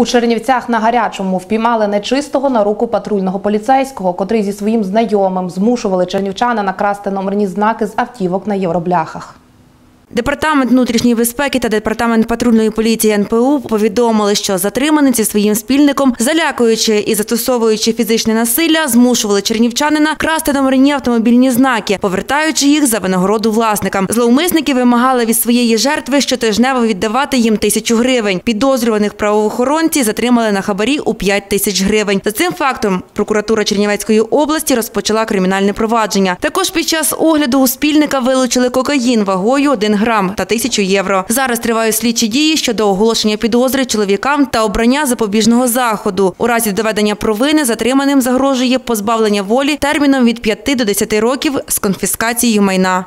У Чернівцях на гарячому впіймали нечистого на руку патрульного поліцейського, котрий зі своїм знайомим змушували чернівчанина накрасти номерні знаки з автівок на євробляхах. Департамент внутрішньої безпеки та департамент патрульної поліції НПУ повідомили, що затримані зі своїм спільником, залякуючи і застосовуючи фізичне насилля, змушували чернівчанина красти номерні автомобільні знаки, повертаючи їх за винагороду власникам. Зловмисники вимагали від своєї жертви щотижнево віддавати їм тисячу гривень. Підозрюваних правоохоронці затримали на хабарі у 5 тисяч гривень. За цим фактом прокуратура Чернівецької області розпочала кримінальне провадження. Також під час огляду у спільника вилучили кокаїн вагою 1 грам та тисячу євро. Зараз тривають слідчі дії щодо оголошення підозри чоловікам та обрання запобіжного заходу. У разі доведення провини затриманим загрожує позбавлення волі терміном від 5 до 10 років з конфіскацією майна.